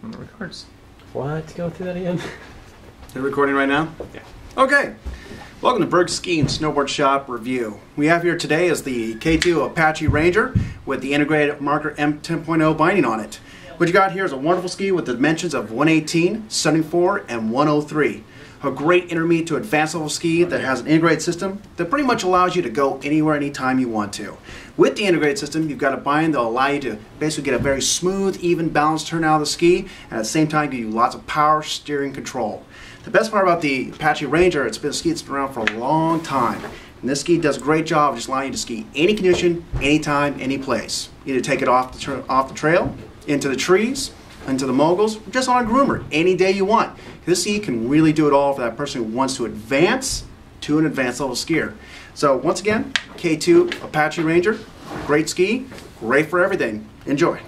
When it records. What? Go through that again? They're recording right now? Yeah. Okay. Welcome to Berg Ski and Snowboard Shop Review. We have here today is the K2 Apache Ranger with the integrated marker M10.0 binding on it. What you got here is a wonderful ski with the dimensions of 118, 74, and 103. A great intermediate to advanced level ski that has an integrated system that pretty much allows you to go anywhere, anytime you want to. With the integrated system, you've got a bind that'll allow you to basically get a very smooth, even, balanced turn out of the ski, and at the same time give you lots of power, steering, control. The best part about the Apache Ranger, it's been a ski that's been around for a long time. And this ski does a great job of just allowing you to ski any condition, anytime, any place. Either take it off the, off the trail, into the trees, into the moguls, or just on a groomer, any day you want. This ski can really do it all for that person who wants to advance to an advanced level skier. So once again, K2 Apache Ranger, great ski, great for everything. Enjoy.